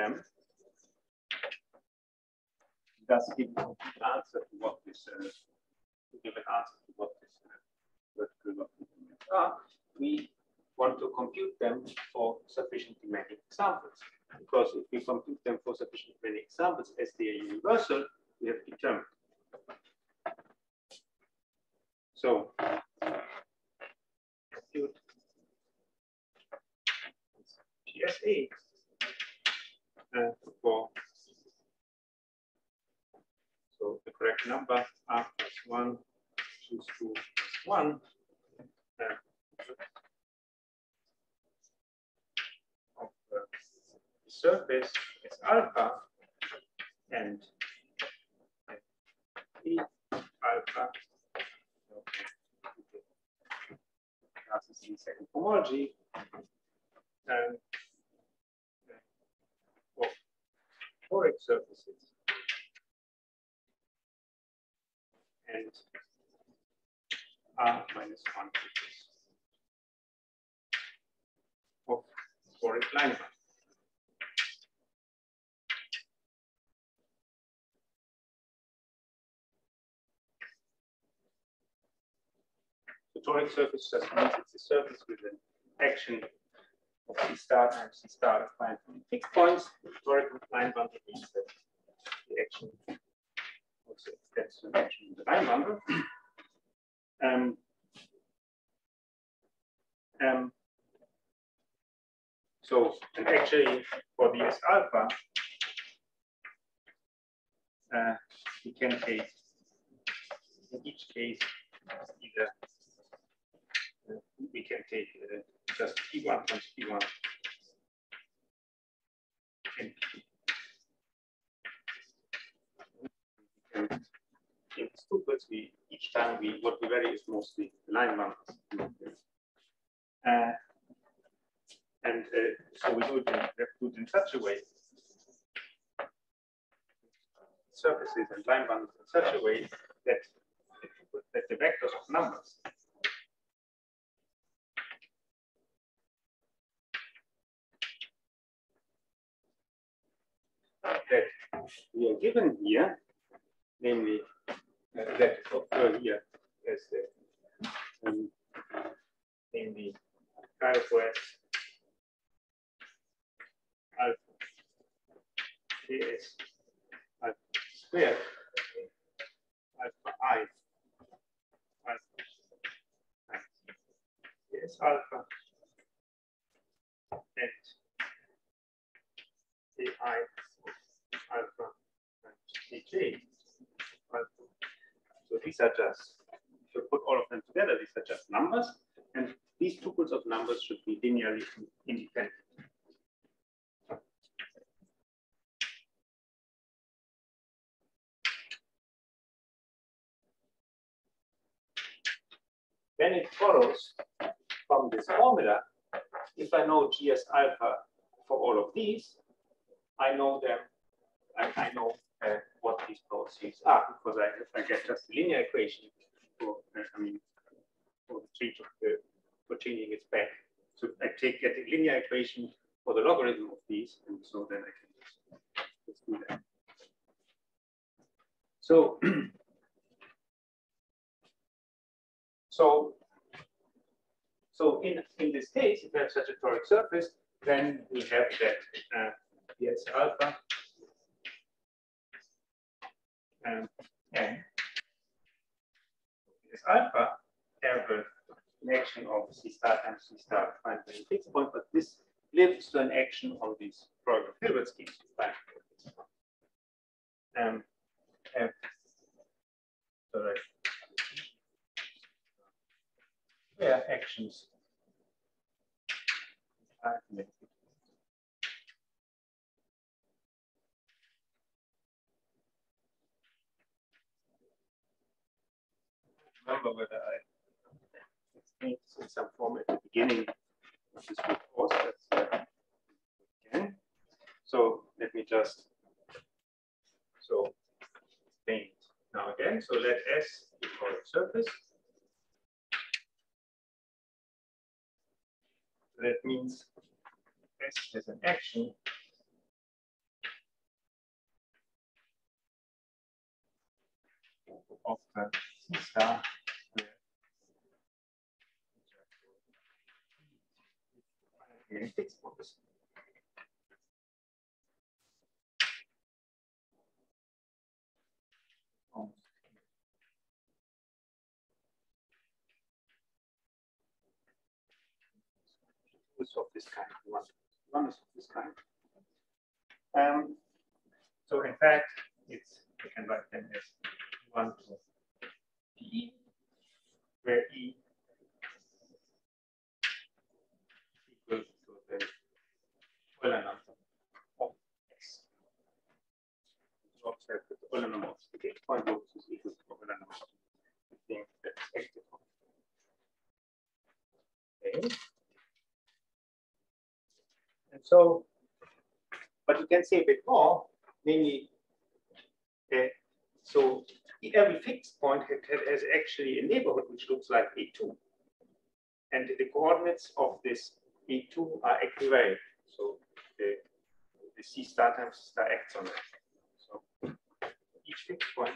them does give answer to what this uh, give an answer to what this uh, vertical are. We want to compute them for sufficiently many examples. Because if we compute them for sufficiently many examples as they are universal, we have determined. So compute GSA uh, for so the correct number r plus 1 choose 2 plus 1 uh, of the surface is alpha and E alpha. This the second homology. And for toric surfaces and r minus 1 of toric line. The toric surface just means it's a surface with an action of C star times C star defined from fixed points. The toric line bundle means that the action also extends to an action in the line bundle. Um, um, so, and actually for the S alpha, uh, we can take in each case either we can take uh, just P1 times P1 and in tuplets, we each time we what we vary is mostly line numbers. Uh, and uh, so we do it in, we do it in such a way, surfaces and line bundles in such a way that, that the vectors of numbers that we are given here, namely uh, that occur here as the um, namely chi S alpha ks alpha squared alpha i alpha i alpha and ai So these are just, if you put all of them together, these are just numbers, and these tuples of numbers should be linearly independent. Then it follows from this formula, if I know GS alpha for all of these, I know them, I, I know uh, what these processes are because I, I get just a linear equation for, uh, I mean, for the change of the, for changing its back. So I take get a linear equation for the logarithm of these, and so then I can just, just do that. So, so, so in, in this case, if we have such a toric surface, then we have that uh, yes alpha and n is alpha have a connection of C star times C star by a fixed point, but this lives to an action on these product Hilbert schemes. Um. Yeah, actions. number whether I in some form at the beginning of this course. That's uh, okay. So let me just so paint now again. So let S be equal surface. That means S has an action of the star fixed points. of this kind, one, one of this kind. Um, so in fact, it's we can write them as one to P, where E equals to the Of X. So of X is equal to of. Okay. And so, but you can say a bit more, namely, uh, so every fixed point has actually a neighborhood which looks like A2. And the coordinates of this A2 are equivariant. So the, the C star times star acts on that. So each fixed point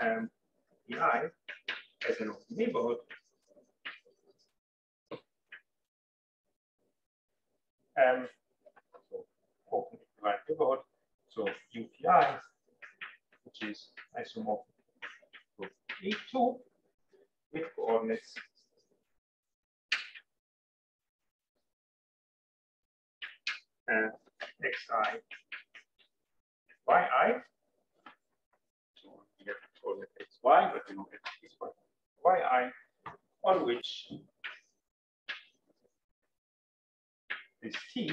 um, I as an open neighborhood. Um, so open neighborhood. So UPI, which is isomorphic to A2 with coordinates and xi, yi. So we have coordinate xy, but we know x is y yi on which this t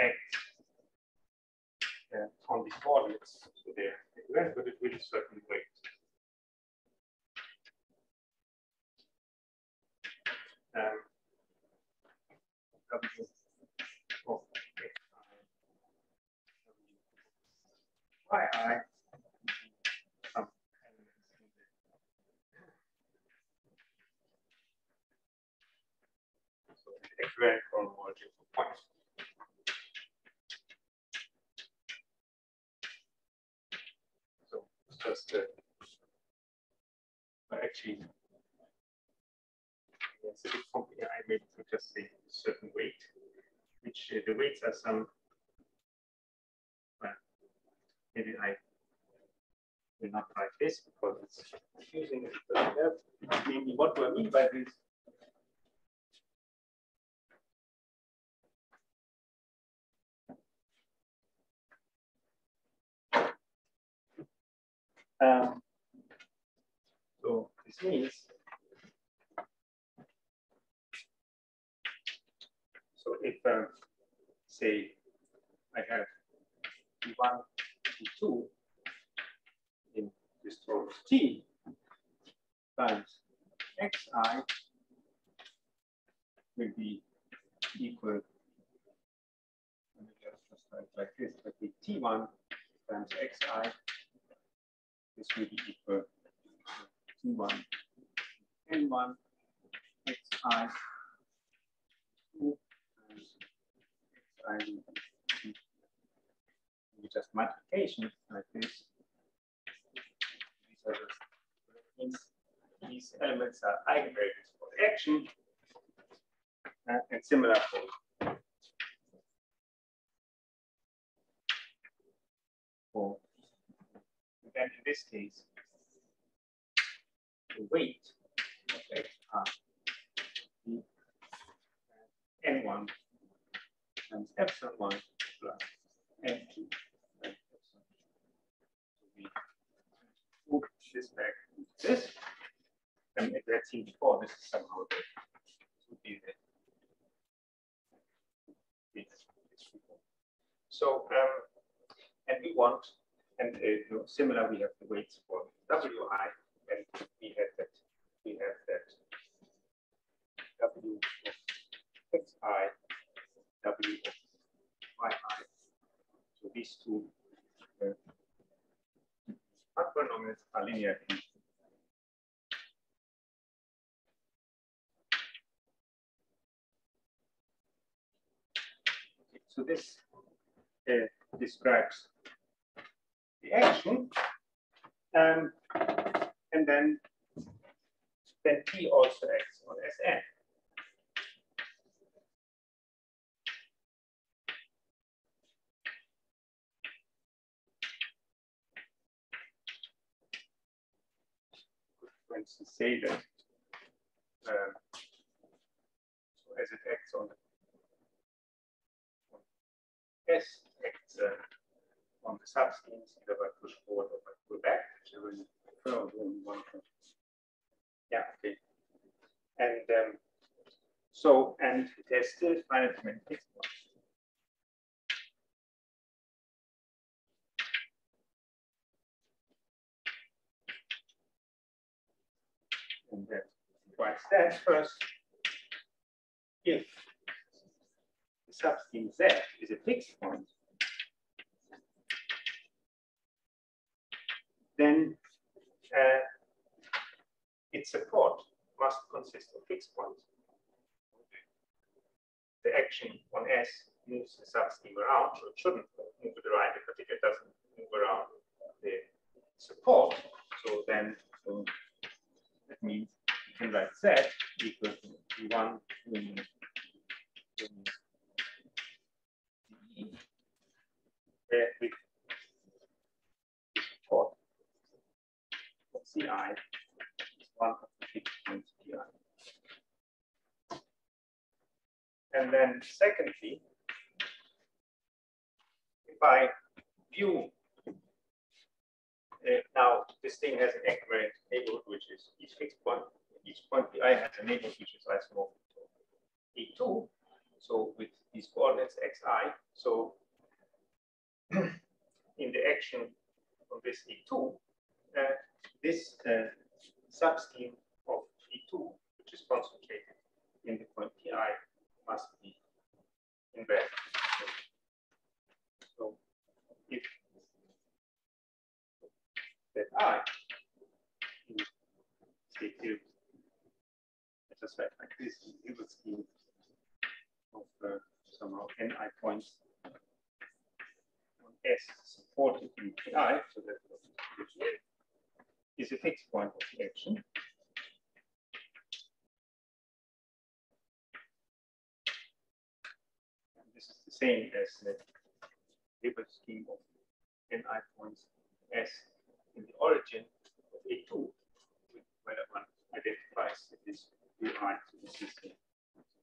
acts uh, on the coordinates. So they're equivalent, but it with a certain weight. Um, w of yi equivariant cohomology of points. So just actually a bit complicated. I made just say certain weight, which uh, the weights are some. Well, maybe I will not write this because it's confusing. Maybe what do I mean by this? Um, so this means, so if, um, say, I have T1, T2 in this torus T times xi will be equal, let me just write like this, but T1 times xi this will be equal to T1 N1 xi 2 times xi just multiplication like this. These are means these elements are eigenvectors for the action uh, and similar for for then in this case, the weight x are n1 times epsilon 1 plus n2 times epsilon. So we move this back this. And as we had seen this is somehow the, would be the so, um, and we want and uh, you know, similar, we have the weights for WI, and we have that, we have that W of XI, W of YI. So these two uh, So this uh, describes the action. Um, and then, then T also acts on Sn. For instance, say that um, so as it acts on the S acts uh, on the substance either by push forward or by pull back, one Yeah, okay. And um, so, and it has still finite then that first. If the subscheme Z is a fixed point, then uh, its support must consist of fixed points. The action on S moves the subscheme around, so it shouldn't move it around, particular, it doesn't move around the support. So then that means you can write Z equal to 1 union uh, with support of CI is one of the fixed points PI. And then secondly, if I view uh, now this thing has an equivariant neighborhood which is each fixed point, each point PI has a neighborhood which is isomorphic to A2. So with these coordinates xi, so in the action of this A2, uh, this uh, subscheme of A2, which is concentrated in the point Pi, must be inverted. So if I is say here, let us write like this, Hilbert scheme of uh, somehow ni points. On S supported in Pi, so that is a fixed point of action. And this is the same as the Hilbert scheme of ni points S in the origin of A2, where one identifies this UI to the system.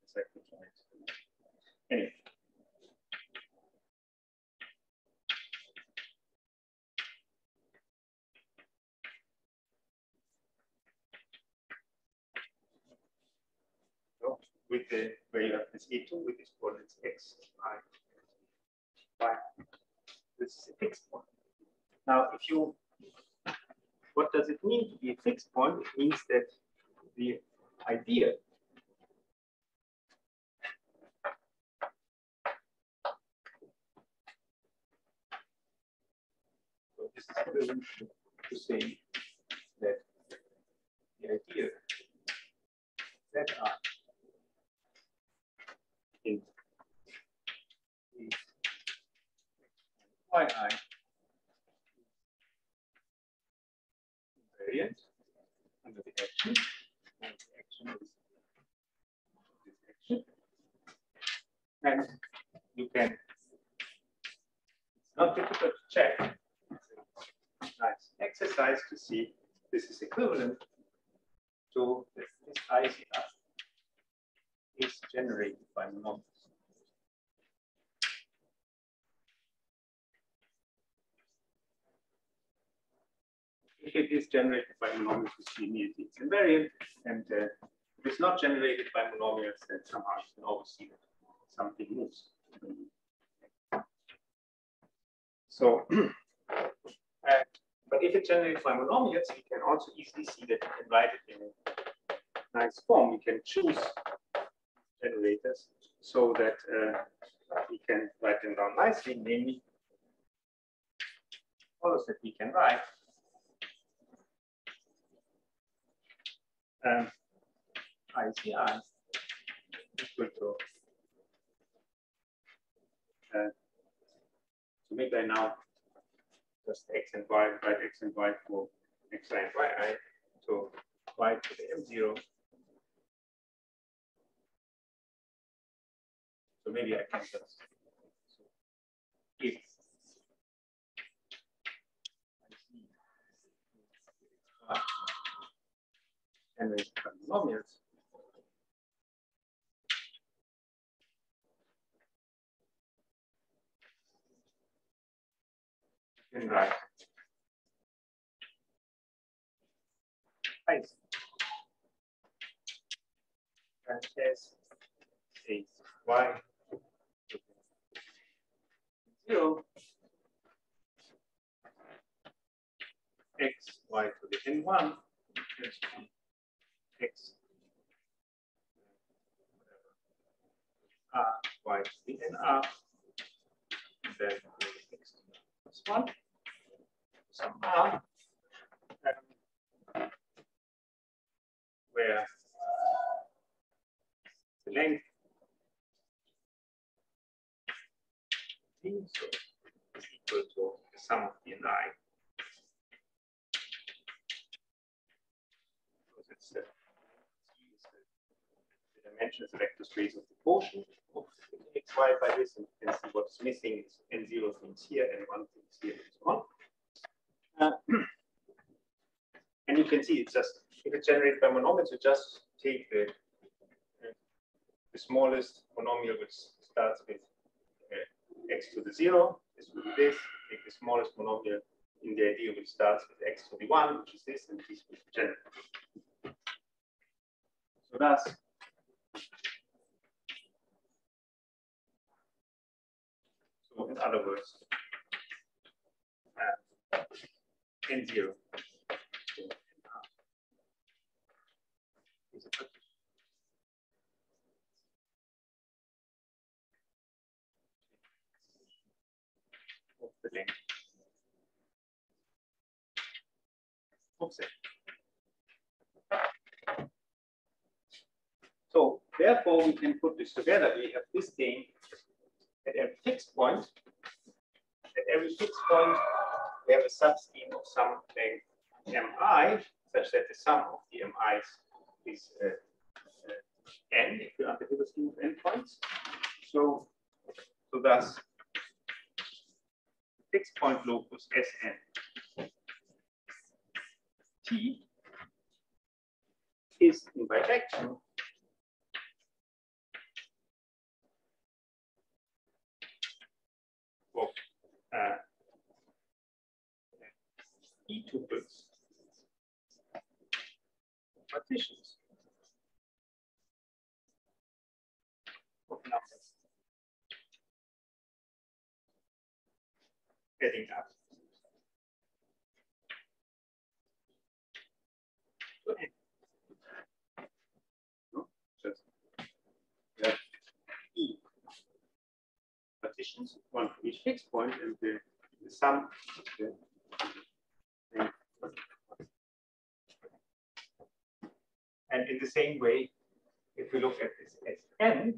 Exactly right. Anyway. So with the where have this A2 with this coordinates x, i, y. This is a fixed point. Now, if you what does it mean to be a fixed point? It means that the idea so this is equivalent to say that the idea that I in yi under the action. And the action is this action. And you can, it's not difficult to check. Nice exercise to see this is equivalent to this, ICR is generated by monomials. If it is generated by monomials, we see it's invariant. And uh, if it's not generated by monomials, then somehow you can always see that something moves. So, uh, but if it's generated by monomials, we can also easily see that you can write it in a nice form. We can choose generators so that uh, we can write them down nicely, namely follows that we can write um, ICI equal to uh, So maybe I now just x and y, write x and y for x and y. So y to the m0. So maybe I can just if and the polynomials in right. Right. And S is Y zero x y to the n1 x r y to the nr then x plus 1 some r um, where the length. So is equal to the sum of the i. Because it's dimension is vector space of the quotient of x, y by this, and you can see what's missing is n0 things here and one things here and so on. Uh, and you can see it's just, if it's generated by monomials, you just take the, the smallest monomial which starts with uh, x to the zero, this will be this, take the smallest monomial in the idea which starts with x to the one, which is this, and this will be. So that's so in other words, uh, n0 is a partition. of the length of Z. So therefore, we can put this together. We have this thing at every fixed point. At every fixed point, we have a subscheme of some length mi, such that the sum of the mi's is uh, uh, n, if you under the scheme of n points. So, so thus, fixed point locus Sn T is in bijection of E tuples partitions. Of numbers. Getting up to n. No, just we have E partitions, one for each fixed point, and the, the sum the and in the same way, if we look at this as n,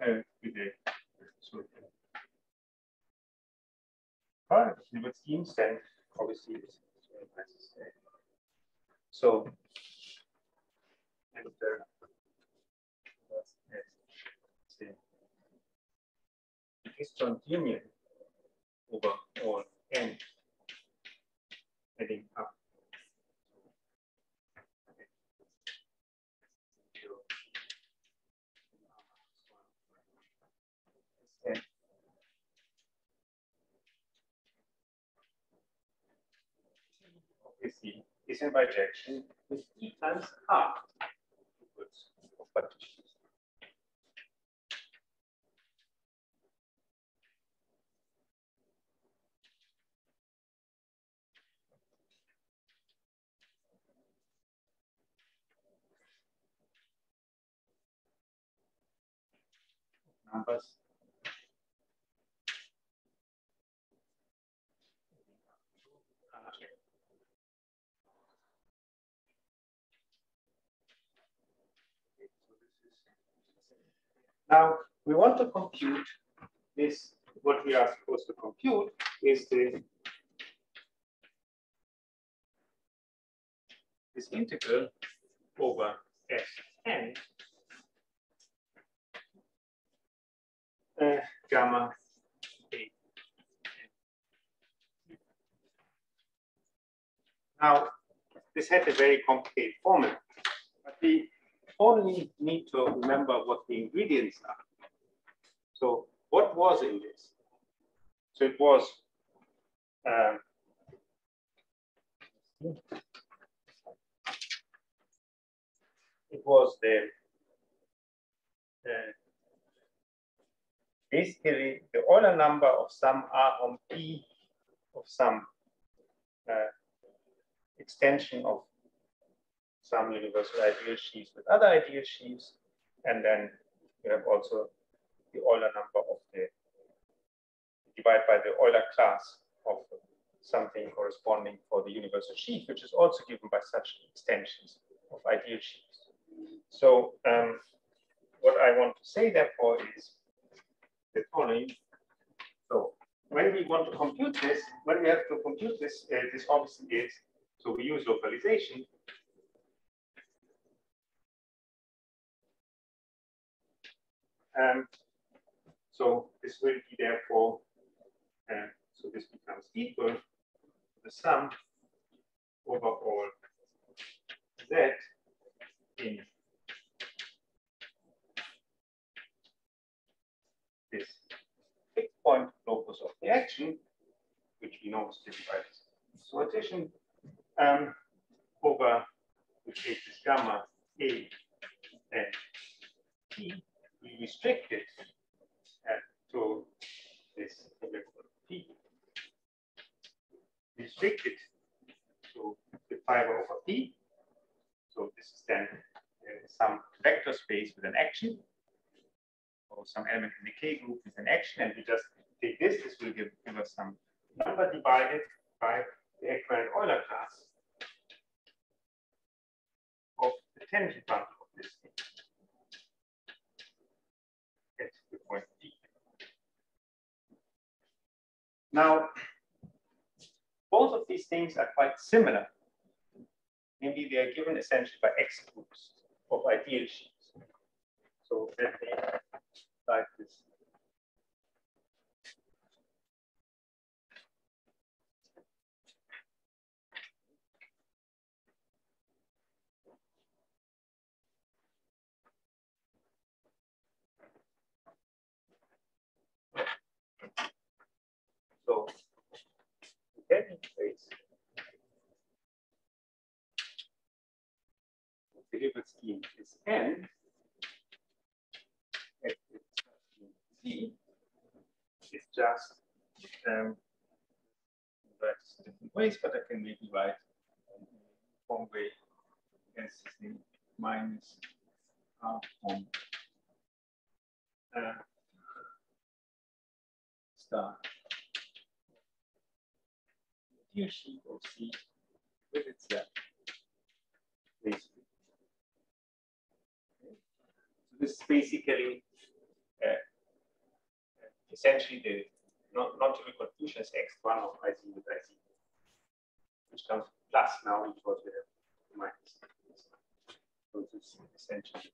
uh, with the sort of of schemes, then obviously it's. So, and uh, disjoint union over all n heading up. Obviously, is in bijection with E times equals of partitions. Numbers. Now, we want to compute this, what we are supposed to compute is the this integral over Sn gamma A. Now, this had a very complicated formula, but we only need to remember what the ingredients are. So what was in this? So it was uh, it was the uh, basically the Euler number of some R on P of some uh, extension of some universal ideal sheaves with other ideal sheaves. And then you have also the Euler number of the divided by the Euler class of something corresponding for the universal sheaf, which is also given by such extensions of ideal sheaves. So um, what I want to say, therefore, is So when we want to compute this, when we have to compute this, uh, this obviously is, so we use localization. Um, so this will be therefore, uh, so this becomes equal to the sum over all z in this fixed point locus of the action, which we know is by this sortition, um, over which take this gamma A and T, we restrict it uh, to this P. Restrict it to the fiber over P. So this is then uh, some vector space with an action or some element in the K group with an action, and we just take this, this will give, give us some number divided by the equivariant Euler class of the tangent bundle of this thing at the point. Now, both of these things are quite similar. Maybe they are given essentially by Ext groups of ideal sheaves. So let me like this. So the Hilbert scheme is n Z is just um, different ways, but I can maybe write one way as the minus r from uh, star. Here she will see? With itself basically. So this is basically uh, essentially the non-trivial confusion is Ext1 of IC with IC, which comes plus now what we have minus. So this is essentially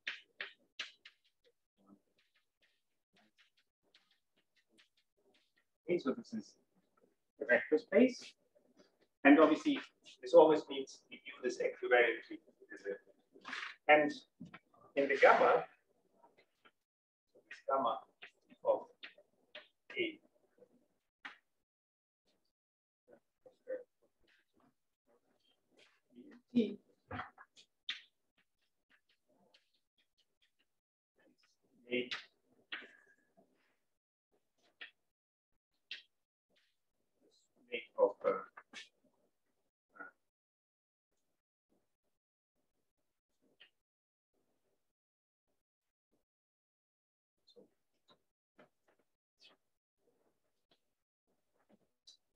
Okay, so this is the vector space. And obviously, this always means we view this equivalently. And in the gamma, this gamma A T made made of uh,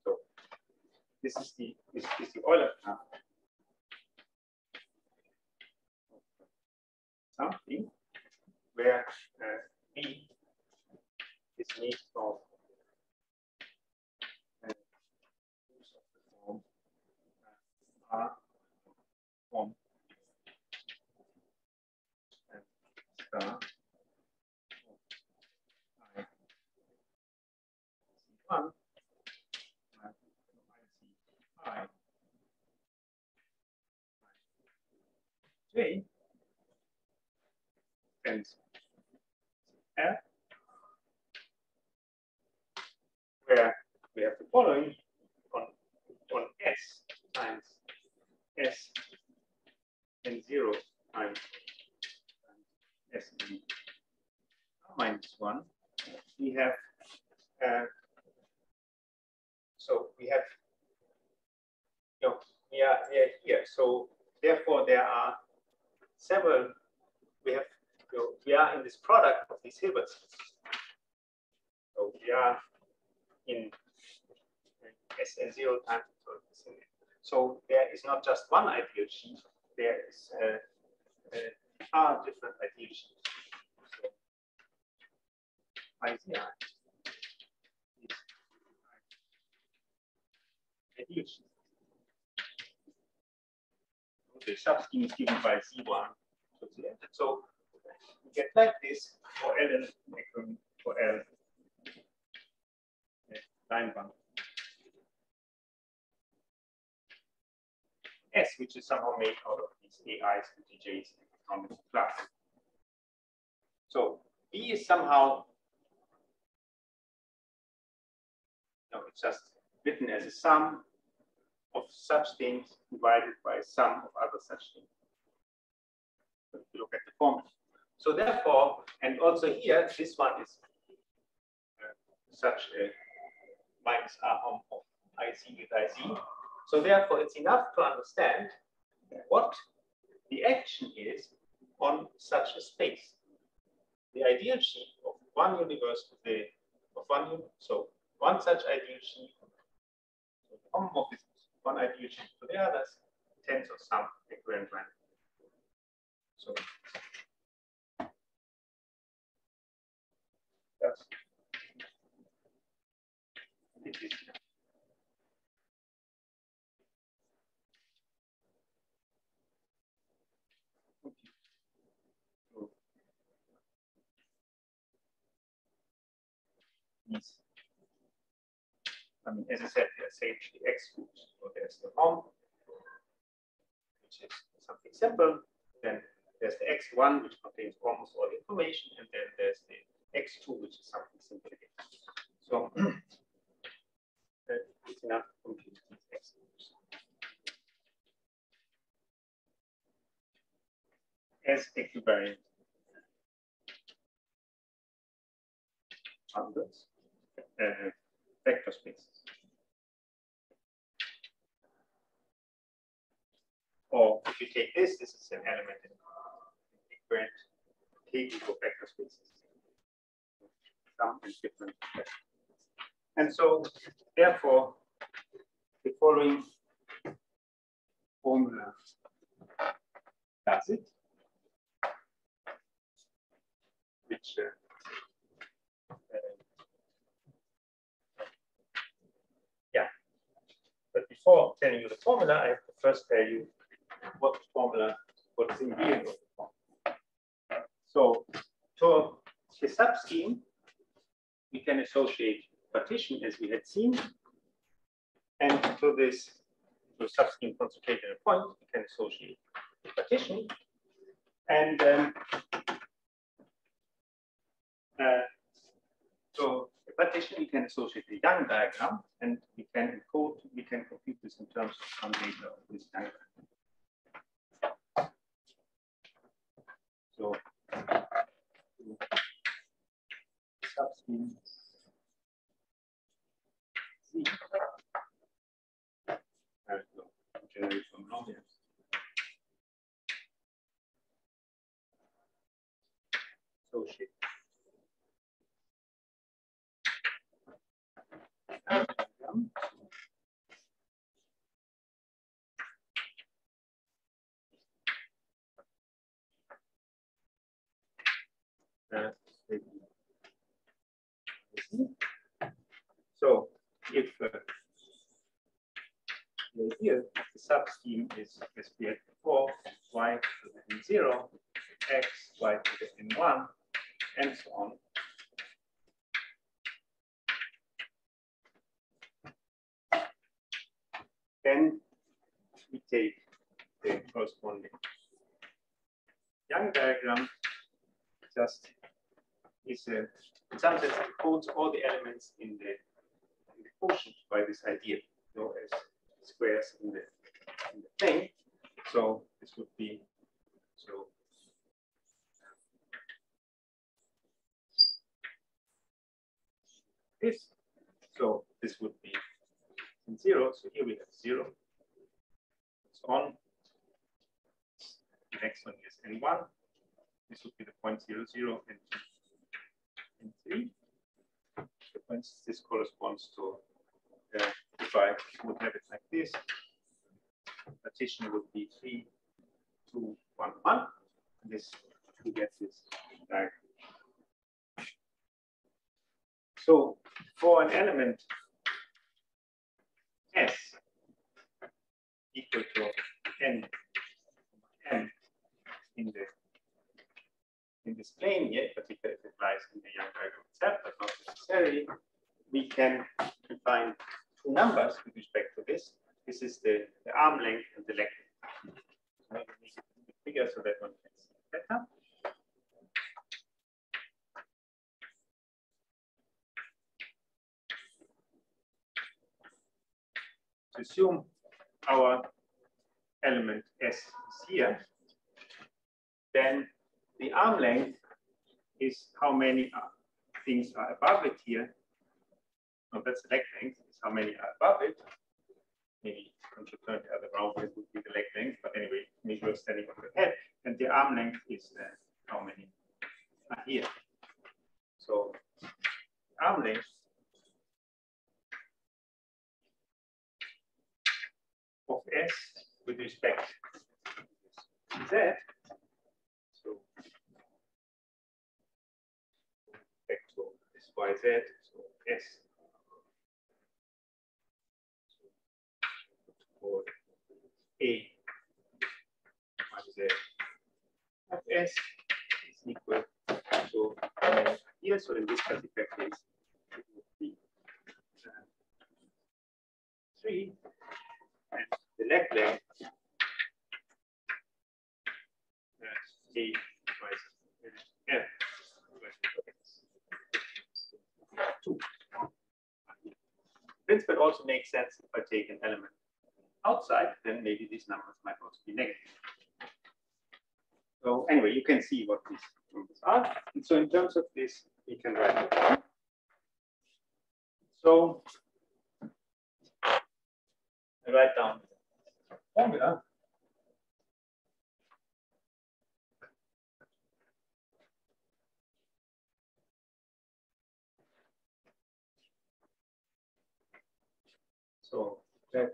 So this is the this is the Euler graph. Something where uh, B is made of uh, form uh, R form and star I C1 I And F where we have the following on, on S times S and 0 times S and minus 1. We have, uh, so we have, you know, we are, we are here. So therefore there are several, we have, you know, we are in this product of these Hilberts. So we are in SN0 times. So there is not just one ideal sheaf, there is uh, uh, are different ideal sheaves. So ideal. The subscheme is given by Z1. So we get like this for L and for L line one. S, which is somehow made out of these AIs and DJs in the class. So B is somehow, no, it's just written as a sum of such things divided by sum of other such things. If you look at the form. So therefore, and also here, this one is uh, such a minus R of IC with IC. So therefore, it's enough to understand what the action is on such a space. The ideal sheaf of one universe of the of one so one such ideal sheaf, the homomorphism one sheet to the others tens of some equivalent random. So that's these. I mean, as I said, there's the Ext group. So there's the home, which is something simple. Then there's the Ext1, which contains almost all the information. And then there's the Ext2, which is something simple again. So it's enough to compute these Ext groups. As equivariant hundreds uh, vector spaces. Or if you take this, this is an element in different table of vector spaces. And different. And so, therefore, the following formula. Does it, which uh, But before telling you the formula, I have to first tell you what the formula, what is in the. So to the subscheme, we can associate partition as we had seen. And to this to subscheme concentrated point, we can associate partition. And um, uh, so partition, we can associate the Young diagram, and we can encode, we can compute this in terms of some data of this diagram. So, subscheme C. Some monomials. Associate Uh, if uh, here the subscheme is as we y to the n0, x, y to the n1, and so on. Then we take the corresponding Young diagram, just is some sense, encodes all the elements in the, in the quotient by this idea, you know, as squares in the, in the thing. So this would be so um, this. So this would be zero. So here we have zero. So on. The next one is n1. This would be the point zero zero and, and three. The this corresponds to uh, if I would have it like this, partition would be three, two, one, one. This to get this diagram. So for an element S equal to n, n in the in this plane yet, particularly if it lies in the Young diagram itself, but not necessarily, we can define two numbers with respect to this. This is the, the arm length and the length. Bigger so that one can see better. Assume our element S is here, then the arm length is how many things are above it here. No, that's the leg length, is how many are above it. Maybe I should turn the other around, it would be the leg length, but anyway, you're standing on the head. And the arm length is uh, how many are here. So arm length of S with respect to Z yz, so S for A by minus of S. Is equal. So uh, here. So in this particular case, it would be uh, three, and the leg length uh, A minus F two. Principle also makes sense if I take an element outside, then maybe these numbers might also be negative. So anyway, you can see what these numbers are. And so in terms of this, we can write it down. So I write down formula So that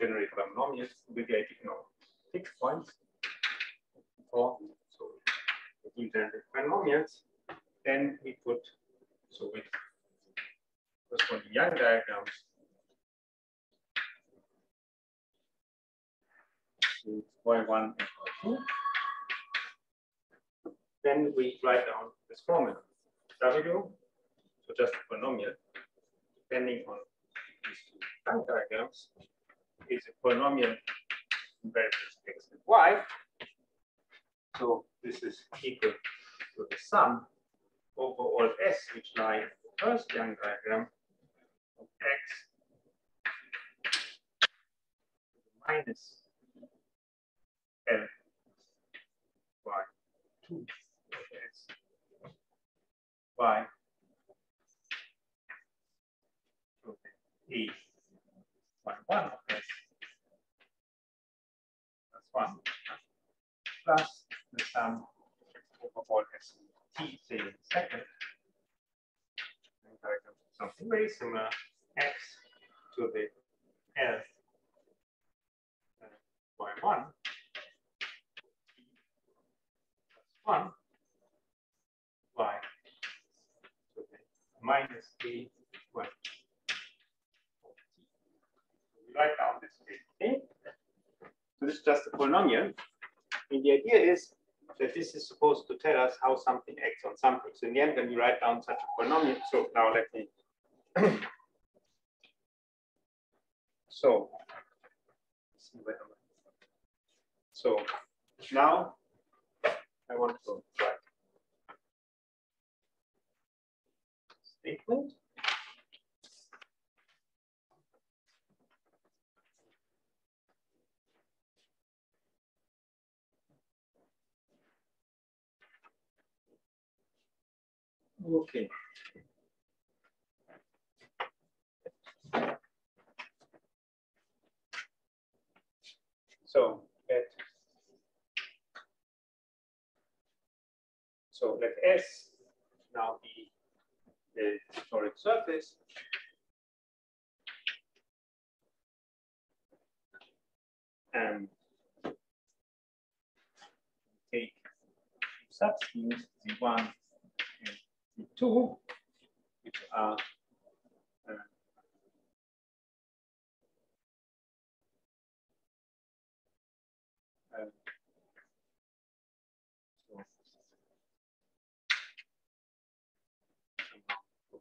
generate polynomials with the you know, fixed points. So we generate polynomials, then we put so with corresponding Young diagrams. y1 and y2. Then we write down this formula. W, so just a polynomial, depending on these two Young diagrams, is a polynomial in variables x and y. So this is equal to the sum over all s which lie in the first Young diagram of x minus l y 2 s y A one one of S plus one plus the sum over all S T say second. And I can something very similar X to the L y one plus one y to the minus A one. We write down this okay? So this is just a polynomial. And the idea is that this is supposed to tell us how something acts on something. So in the end, when you write down such a polynomial, so now let me. so, so now I want to write statement. Okay. So let so let S now be the toric surface. And take subschemes Z1 two, uh,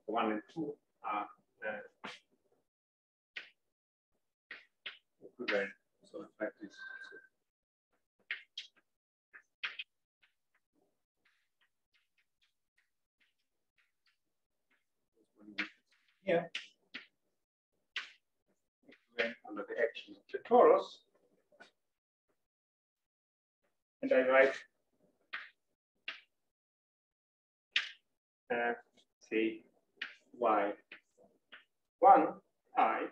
one and two are uh, equivalent. So in fact, it's here under the action of the torus. And I write uh, say y one i.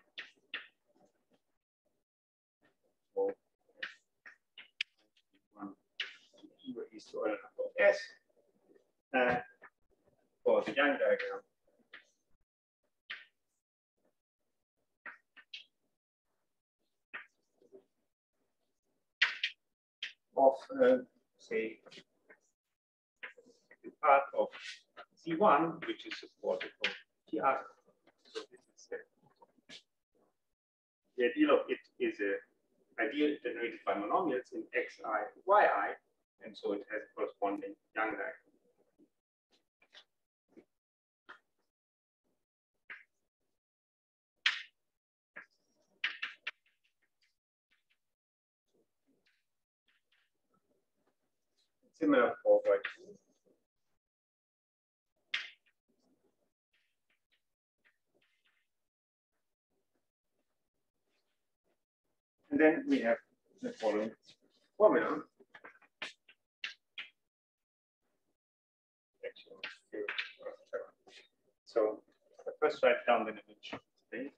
One raised to s. Uh, for the Young diagram of, uh, say, the part of C1, which is supported of TR. So this is uh, the ideal of it is a ideal generated by monomials in xi, yi, and so it has corresponding Young diagram. For y. And then we have the following formula. So first write down the image space.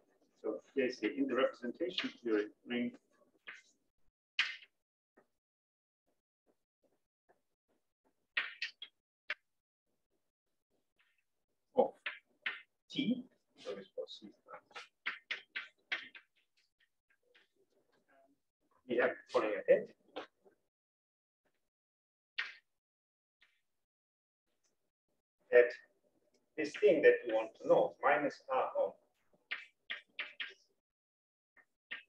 So here's the in the representation theory ring We have following ahead. That this thing that we want to know, minus R of,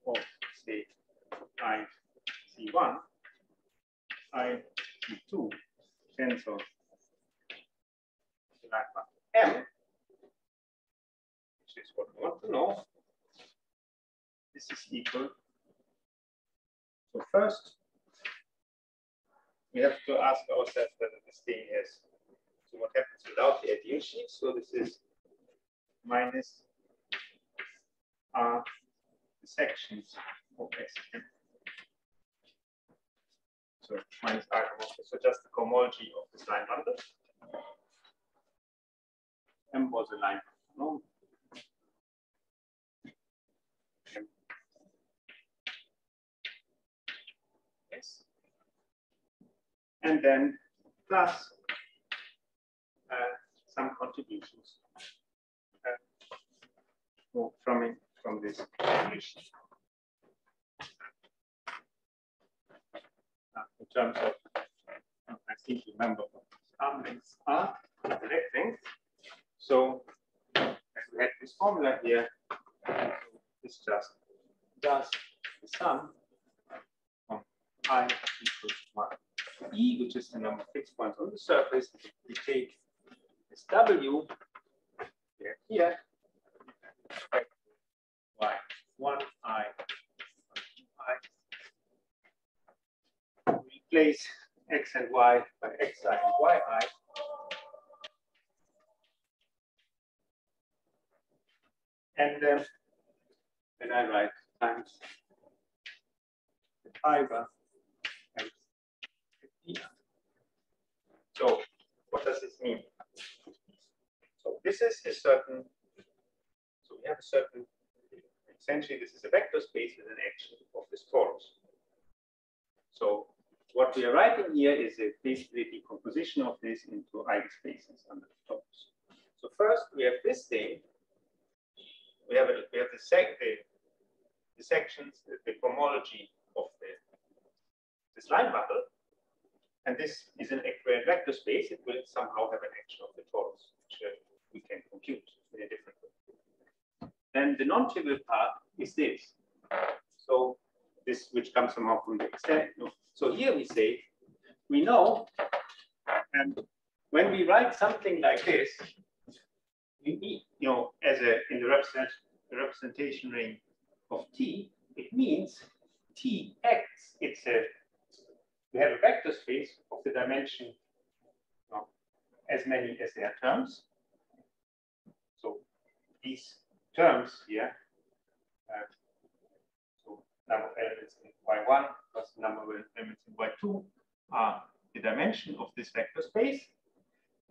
of say I C1, I C2, tensor M is what we want to know. This is equal. So first, we have to ask ourselves whether this thing is, so what happens without the ideal sheaf? So this is minus R sections of S. So minus R, so just the cohomology of this line bundle. M was a line no and then plus uh, some contributions uh, from from this relation. Uh, in terms of, I think remember what arm are, length. So we had this formula here, this just does the sum of i equals 1. E, which is the number of fixed points on the surface, we take this W here, here y, 1 i, i. Replace x and y by xi and yi. And then, when I write times the fiber and So what does this mean? So this is a certain, so we have a certain, essentially this is a vector space with an action of this torus. So what we are writing here is a basically decomposition of this into eigenspaces under the torus. So first we have this thing we have a, we have the, sec, the, the sections, the, the cohomology of the this line bundle, and this is an equivariant vector space. It will somehow have an action of the torus, which uh, we can compute in a different way. Then the non-trivial part is this. So this, which comes somehow from the extent. So here we say, we know, and when we write something like this, we, you know, as a in the represent, representation ring of T, it means Tx. It's a we have a vector space of the dimension know, as many as there are terms. So these terms here, uh, so number of elements in y1 plus number of elements in y2 are the dimension of this vector space.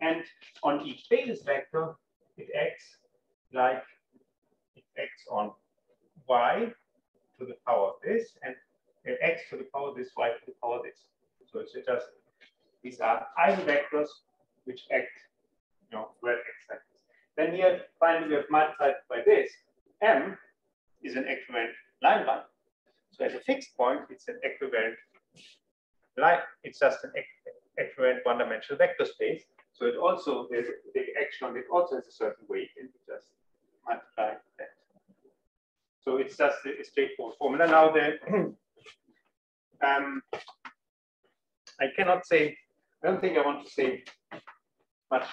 And on each basis vector, it acts like it acts on y to the power of this and x to the power this, y to the power this. So it's just these are eigenvectors which act, you know, where x this. Then here finally we have multiplied by this. M is an equivariant line one. So at a fixed point, it's an equivariant line. It's just an equivariant one-dimensional vector space. So it also, the, action on it also has a certain weight, and we just multiply that. So it's just a straightforward formula. Now the um, I cannot say, I don't think I want to say much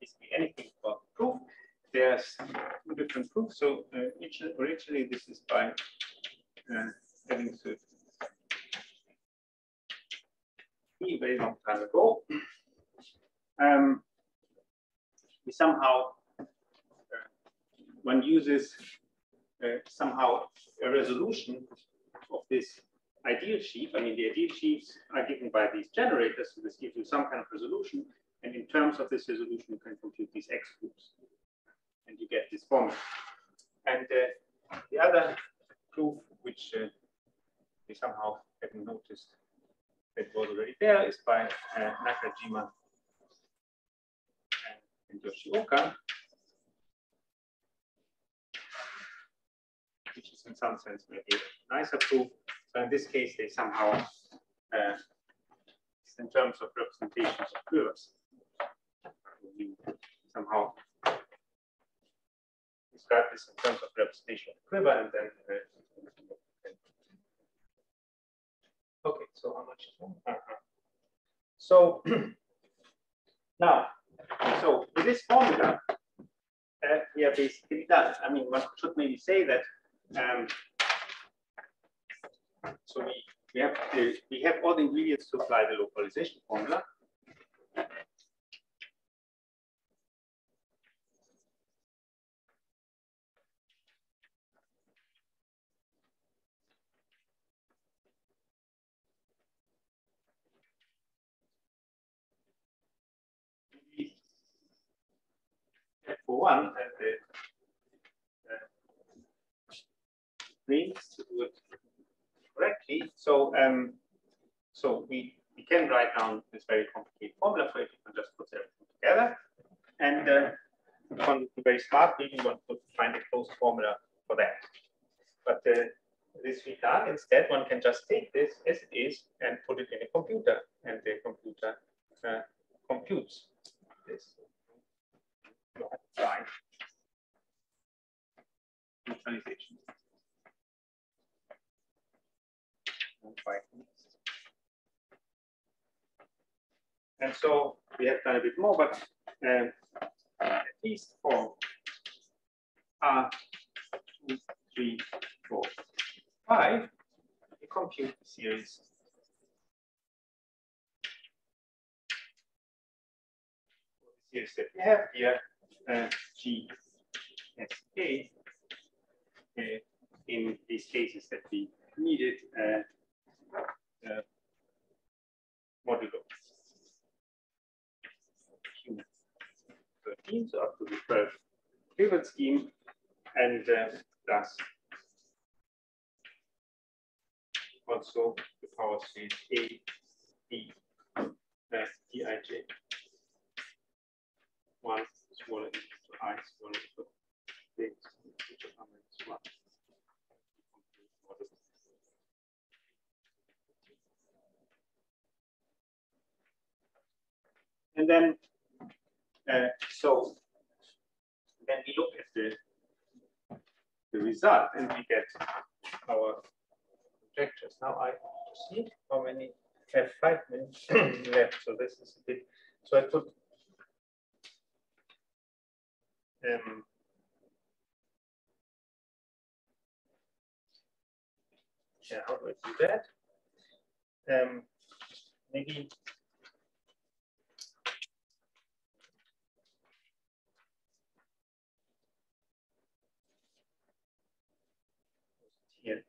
basically anything about proof. There's two different proofs. So uh, originally this is by uh, having to a very long time ago. Um, we somehow, uh, one uses somehow a resolution of this ideal sheaf. I mean, the ideal sheaves are given by these generators, so this gives you some kind of resolution. And in terms of this resolution, you can compute these Ext groups, and you get this formula. And uh, the other proof, which uh, we somehow haven't noticed that was already there is by uh, Nakajima and Yoshioka, which is in some sense maybe a nicer proof. So in this case, they somehow, uh, in terms of representations of curves, somehow describe this in terms of representation of quiver and then uh, Okay, so how much is one? Uh -huh. So now, so with this formula, uh, we are basically done. I mean, one should maybe say that. Um, so we we have the, we have all the ingredients to apply the localization formula. for one, and the means to do it correctly. So um, So we, we can write down this very complicated formula for it. You can just put everything together. And uh, the very start, we want to find a closed formula for that. But uh, this we done. Instead, one can just take this as it is and put it in a computer, and the computer uh, computes this. Neutralization. And so we have done a bit more, but um, at least for R two, three, four, five, we compute the series. The series that we have here, uh, G S A, uh, in these cases that we needed uh, uh, modulo Q13, so up to the 12 pivot scheme, and uh, thus also the power series A, B, uh, Dij. One smaller equal to I, smaller equal to big, which one. And then, uh, so then we look at the, the result and we get our conjectures. Now I see how many have five minutes left. So this is a bit, so I put um, yeah, how do I do that? Um, maybe here.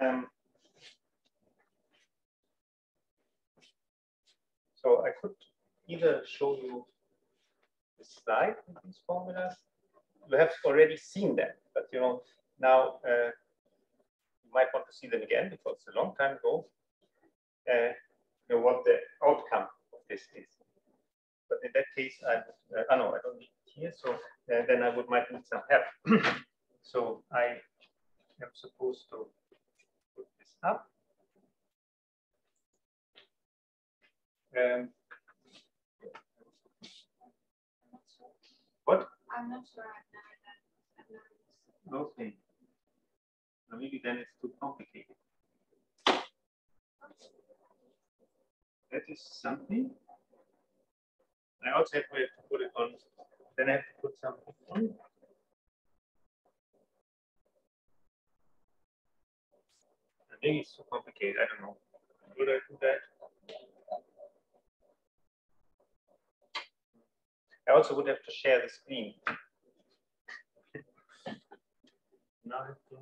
Um, so I could either show you the slide with these formulas. You have already seen them, but you know now uh, you might want to see them again because it's a long time ago. Uh, you know what the outcome of this is. But in that case, I uh, oh no, I don't need it here. So uh, then I would might need some help. so I am supposed to up. Um, what? I'm not sure. Okay. maybe then it's too complicated. that is something. I also have to put it on, then I have to put something on. Maybe it's too complicated, I don't know. Would I do that? I also would have to share the screen. now I have to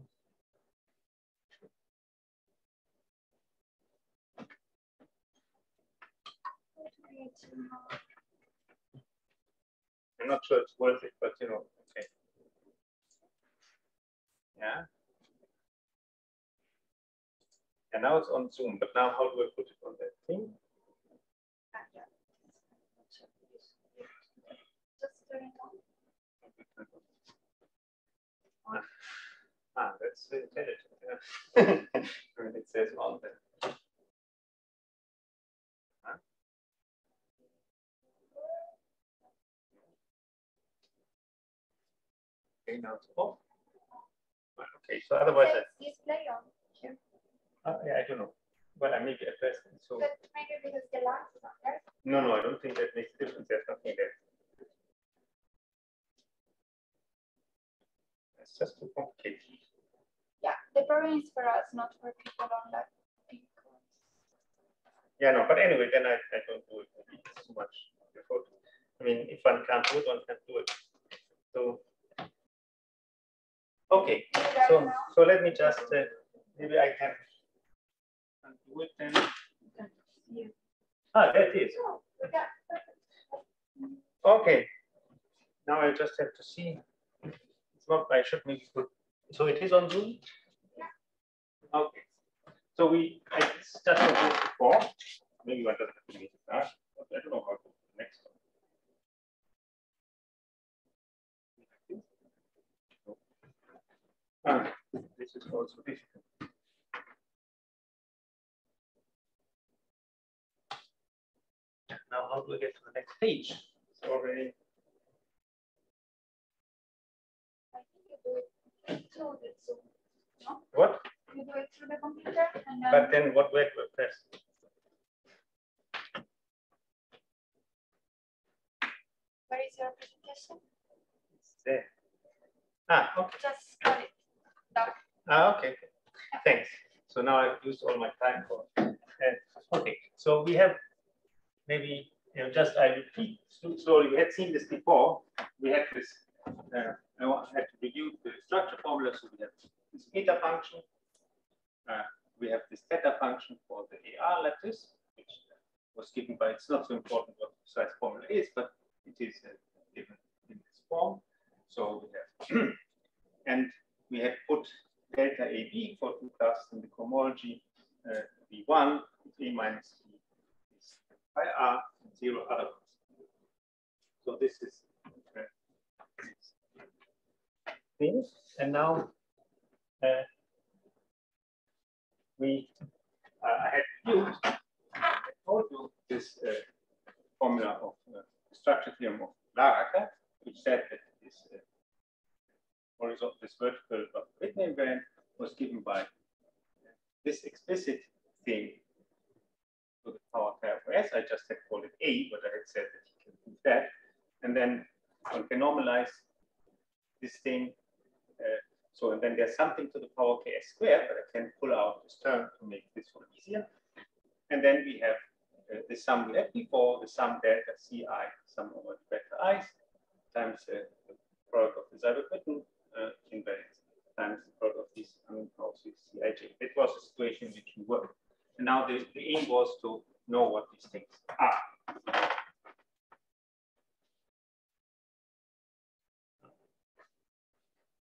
I'm not sure it's worth it, but you know, okay. Yeah. And now it's on Zoom, but now how do I put it on that thing? Ah, that's intelligent. Yeah. it says on there. Okay, now it's off. Okay, so otherwise, display on. Uh, yeah, I don't know. But I maybe at first. So But maybe because the light is on there. no, no, I don't think that makes a difference. There's nothing there. It's just too complicated. Yeah, the problem is for us, not for people on that. Yeah, no, but anyway, then I, I don't do it. Too much. I mean, if one can't do it, one can't do it. So Okay, so so let me just uh, maybe I can do it then. Ah, that is okay. now I just have to see. It's not, I should maybe put, so it is on Zoom? Okay. So we, I just this before. Maybe one doesn't have to make it that. I don't know how to do the next one. Ah, this is also difficult. Now, how do I get to the next page? It's already. I think you do it through the Zoom, no? What? You do it through the computer and then. But then what where do I press? Where is your presentation? It's there. Ah, okay. Just cut it down. Ah, okay. Thanks. So now I've used all my time for. Uh, okay. So we have maybe you know just I repeat slowly. We had seen this before. We had this. Uh, I had to review the structure formula. So we have this eta function. Uh, we have this theta function for the AR lattice, which was given by. It's not so important what the precise formula is, but it is uh, given in this form. So we have, and we have put delta AB for two classes in the cohomology uh, B1, A minus B is by R, and zero other ones. So this is uh, things. And now uh, we uh, I had used, I told you this uh, formula of uh, structure theorem of Laarakker, which said that this uh, horizontal, this vertical Whitney invariant was given by this explicit thing to the power pair of S. I just had called it A, but I had said that you can do that. And then one can normalize this thing. Uh, so, and then there's something to the power ks squared, but I can pull out this term to make this one easier. And then we have uh, the sum we had before, the sum delta ci, sum over the vector i's, times uh, the product of the Seiberg-Witten uh, invariants, times the product of these with Cij. It was a situation which we were. And now the, the aim was to know what these things are.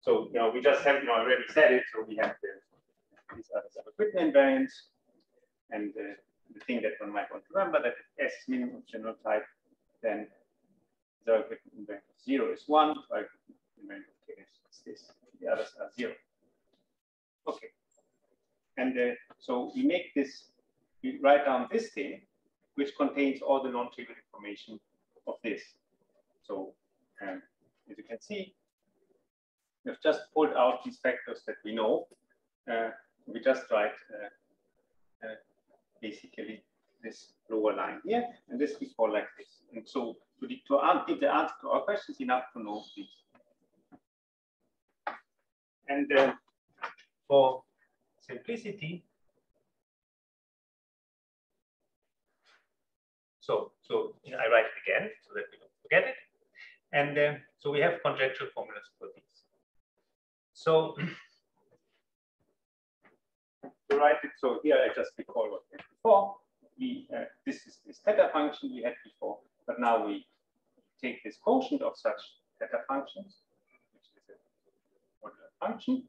So, you know, we just have, you know, already said it. So we have the, these are. And uh, the thing that one might want to remember that S is minimum general type, then the invariant of zero is one, like invariant of k is this, the others are zero. Okay. And uh, so we make this, we write down this thing, which contains all the non-trivial information of this. So um, as you can see, we've just pulled out these factors that we know. Uh, we just write uh, uh, basically this lower line here, and this we call like this. And so to, the, to give the answer to our questions, enough to know these. And uh, for simplicity, so so I write it again so that we don't forget it. And uh, so we have conjectural formulas for these. So to write it. So here I just recall what we had before. We, uh, this is this theta function we had before, but now we take this quotient of such theta functions, which is a modular function.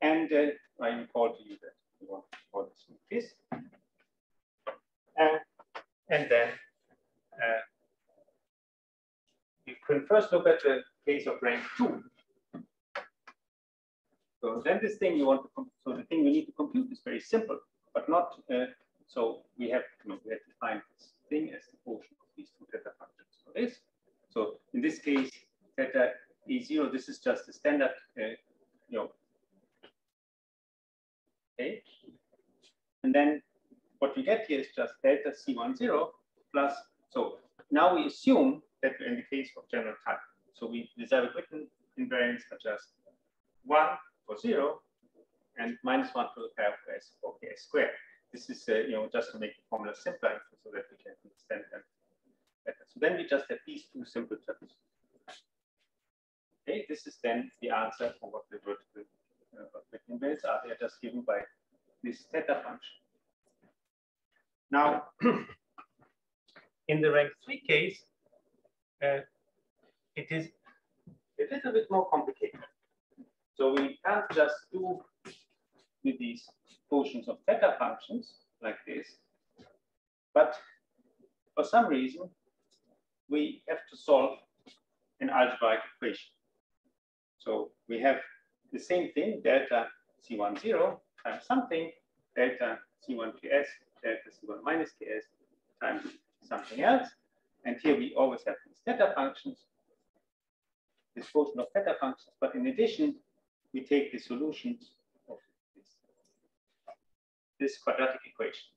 And uh, I recall to you that we want to call this this. And then uh, you can first look at the case of rank two. So then this thing you want to, so the thing we need to compute is very simple, but not, uh, so we have, you know, we have to find this thing as the quotient of these two theta functions for this. So in this case, theta is zero. this is just a standard, uh, you know, okay. And then what we get here is just delta C10 plus, so now we assume that in the case of general type, so we, the Seiberg-Witten invariants are just one for zero and minus one to the power of s for k squared. This is, uh, you know, just to make the formula simpler so that we can understand them better. So then we just have these two simple terms. Okay, this is then the answer for what the vertical uh, invariants are. They are just given by this theta function. Now, in the rank three case, uh, it is a little bit more complicated. So we can't just do with these quotients of theta functions like this, but for some reason, we have to solve an algebraic equation. So we have the same thing, delta C10 times something, delta C1 ks, delta C1 minus ks times something else. And here we always have these theta functions, this quotient of theta functions. But in addition, we take the solutions of this, this quadratic equation.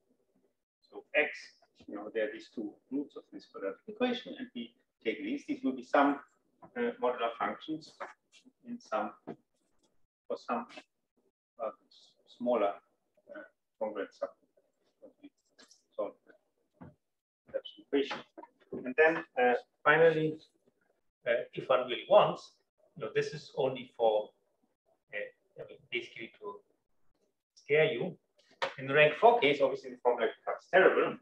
So x, you know, there are these two roots of this quadratic equation, and we take these. These will be some uh, modular functions in some for some uh, smaller uh, congruent solve the equation. And then uh, finally, uh, if one really wants, you know, this is only for basically to scare you. In the rank 4 case, obviously the formula becomes terrible,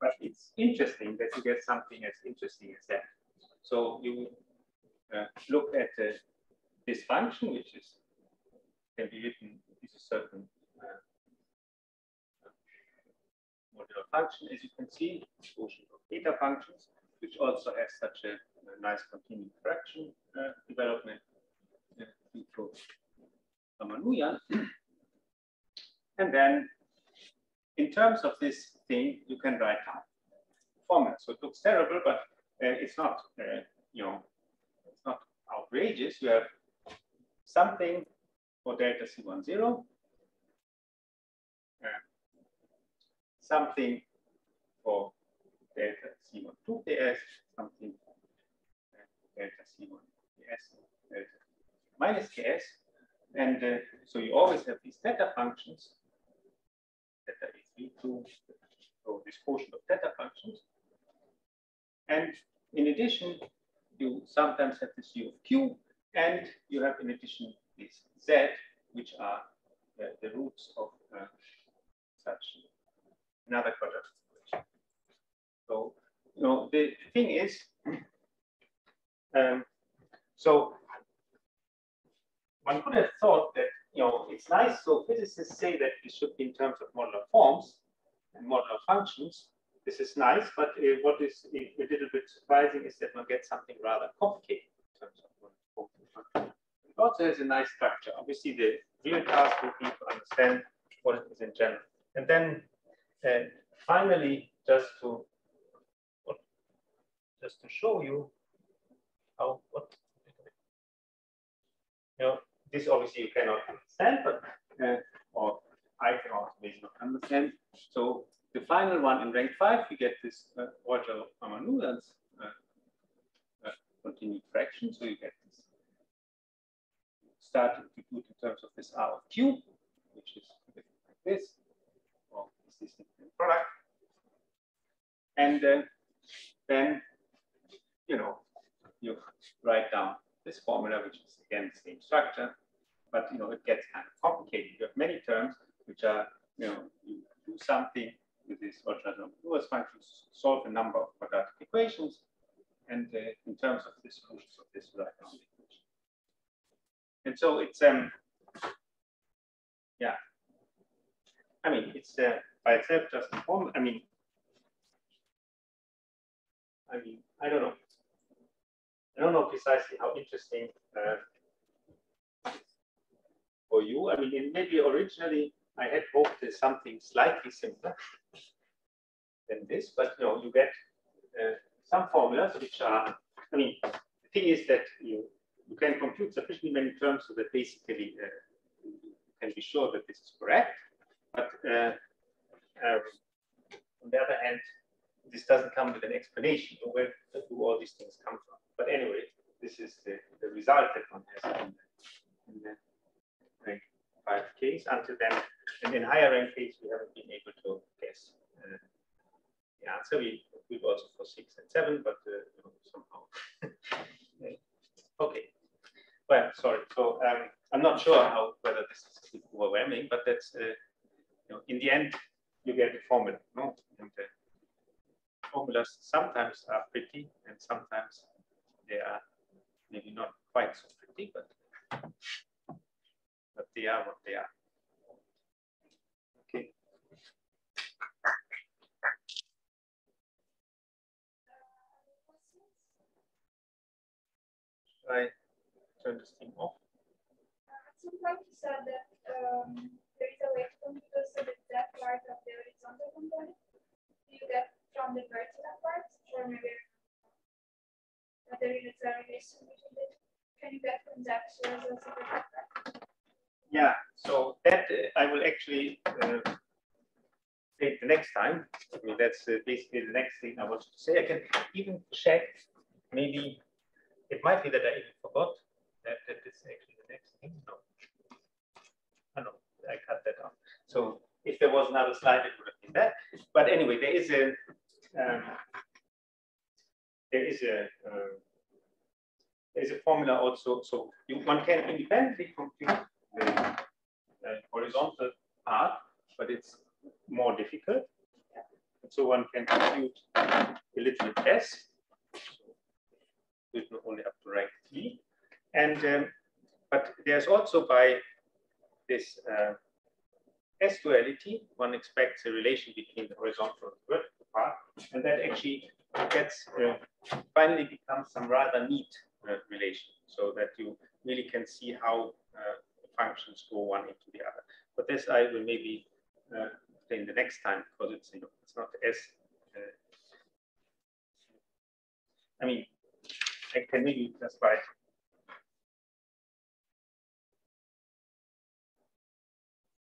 but it's interesting that you get something as interesting as that. So you uh, look at uh, this function, which is can be written is a certain uh, modular function, as you can see, quotient of theta functions, which also has such a, a nice continued fraction uh, development due and then in terms of this thing, you can write down formula. So it looks terrible, but uh, it's not, uh, you know, it's not outrageous. You have something for delta C10, uh, something for delta C12 ds, something uh, delta C1 ds, delta minus ks. And uh, so you always have these theta functions, theta is V2, so this quotient of theta functions. And in addition, you sometimes have this U of Q, and you have in addition this Z, which are the, the roots of uh, such another quadratic equation. So, you know, the thing is, um, so one could have thought that, you nice. So physicists say that it should be in terms of modular forms and modular functions. This is nice, but uh, what is a, little bit surprising is that one gets something rather complicated in terms of modular functions also has a nice structure. Obviously, the real task would be to understand what it is in general. And then uh, finally, just to just to show you how what you know, this obviously you cannot understand, but uh, or I can also maybe not understand. So the final one in rank five, you get this uh, Roger Ramanujan's uh, uh, continued fraction. So you get starting to put in terms of this R of Q, which is like this, or is this product. And uh, then, you know, you write down this formula, which is again the same structure, but you know, it gets kind of complicated. You have many terms which are, you know, you do something with this Lewis functions, solve a number of quadratic equations, and uh, in terms of the solutions of this, write down and so it's um yeah. I mean it's uh, by itself just a form. I mean I mean I don't know. I don't know precisely how interesting uh, for you. I mean, maybe originally I had hoped there's something slightly simpler this, but you know, you get uh, some formulas which are. I mean, the thing is that you you can compute sufficiently many terms so that basically uh, you can be sure that this is correct. But uh, um, on the other hand, this doesn't come with an explanation of where do all these things come from. But anyway, this is the, the result that one has in the, in the rank five case. Until then, and in higher rank case, we haven't been able to guess uh, the answer. We we also for six and seven, but uh, somehow. okay. Well, sorry. So um, I'm not sure how whether this is overwhelming, but that's uh, you know, in the end you get a formula, no? And the formulas sometimes are pretty and sometimes they are maybe not quite so pretty, but, but they are what they are. Okay. I turn this thing off. At some point you said that um, there is a way to compute also the depth part of the horizontal component. Do you get from the vertical part or maybe there is a relation between the can you get from that as a separate part? Yeah, so that uh, I will actually uh, take the next time. I mean, that's uh, basically the next thing I wanted to say. I can even check, maybe it might be that I even forgot that, that is actually the next thing. No. I know, I cut that off. So if there was another slide, it would have been that. But anyway, there is a um, there is a uh, there is a formula also. So you, one can independently compute the uh, horizontal part, but it's more difficult. So one can compute a little bit s, so only up to rank t. And um, but there's also by this uh, S duality, one expects a relation between the horizontal and vertical part, and that actually gets uh, finally becomes some rather neat uh, relation, so that you really can see how uh, functions go one into the other. But this I will maybe uh, explain the next time because it's you know it's not as uh, I mean I can maybe just write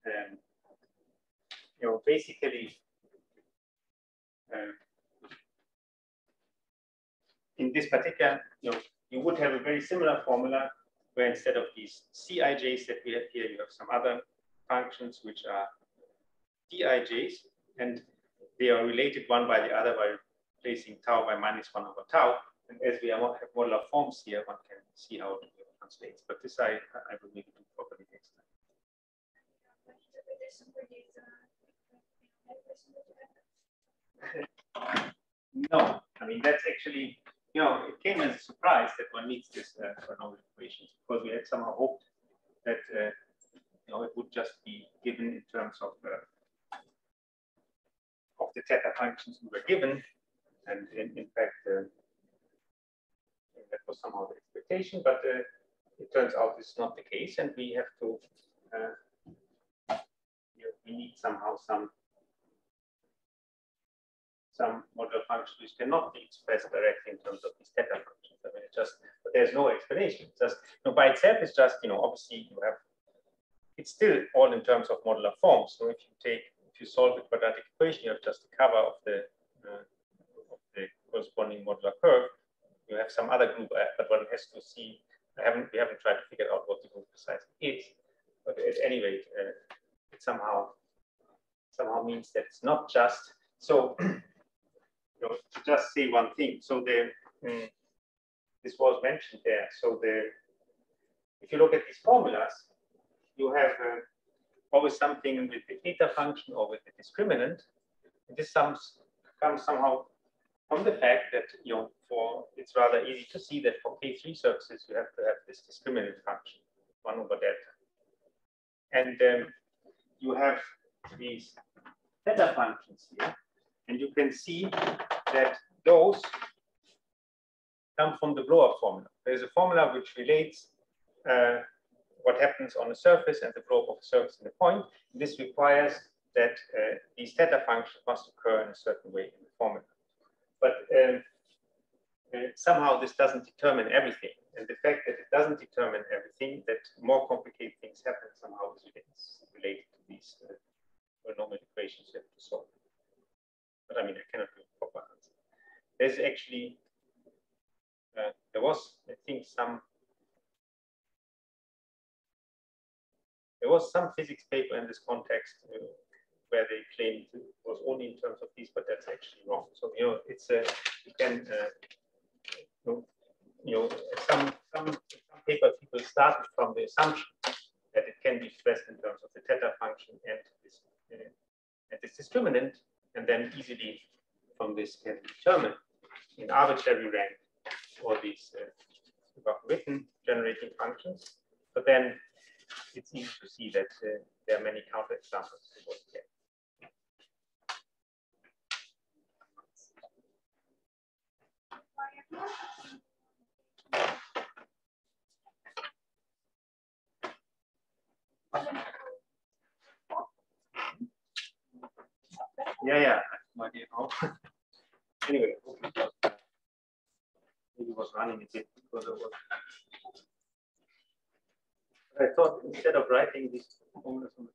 um, you know basically uh, in this particular you know you would have a very similar formula where instead of these Cij's that we have here, you have some other functions which are Dij's, and they are related one by the other by replacing tau by minus one over tau. And as we have modular forms here, one can see how it translates. But this I, I will maybe do properly next time. no, I mean, that's actually you know, it came as a surprise that one needs this uh, Bernoulli equations because we had somehow hoped that uh, you know it would just be given in terms of uh, of the theta functions we were given, and in, in fact uh, that was somehow the expectation, but uh, it turns out it's not the case, and we have to uh, you know, we need somehow some some modular function which cannot be expressed directly in terms of these theta functions. I mean, it's just, but there's no explanation. It's just, you know, by itself, it's just, you know, obviously you have, it's still all in terms of modular forms. So if you take, if you solve the quadratic equation, you have just the cover of the, uh, of the corresponding modular curve. You have some other group, uh, but one has to see, I haven't, we haven't tried to figure out what the group precisely is. But at any rate, uh, it somehow, somehow means that it's not just, so you know, to just say one thing. So the mm, this was mentioned there. So the if you look at these formulas, you have uh, always something with the theta function or with the discriminant. This sums, comes somehow from the fact that you know for it's rather easy to see that for K3 surfaces you have to have this discriminant function, one over delta. And um, you have these theta functions here. And you can see that those come from the blow-up formula. There's a formula which relates uh, what happens on the surface and the blow-up of the surface in the point. This requires that uh, these theta functions must occur in a certain way in the formula. But um, uh, somehow this doesn't determine everything. And the fact that it doesn't determine everything, that more complicated things happen somehow is related to these uh, polynomial equations you have to solve. But I mean, I cannot give a proper answer. There's actually, uh, there was, I think, some, there was some physics paper in this context uh, where they claimed it was only in terms of these, but that's actually wrong. So, you know, it's a, you can, uh, you know, some, some, some paper people started from the assumption that it can be expressed in terms of the theta function and this, uh, and this discriminant, and then easily from this can determine in arbitrary rank all these uh, written generating functions. But then it's easy to see that uh, there are many counterexamples. Yeah, yeah, I have no anyway, maybe it was running a bit because of what. I thought instead of writing these formulas on the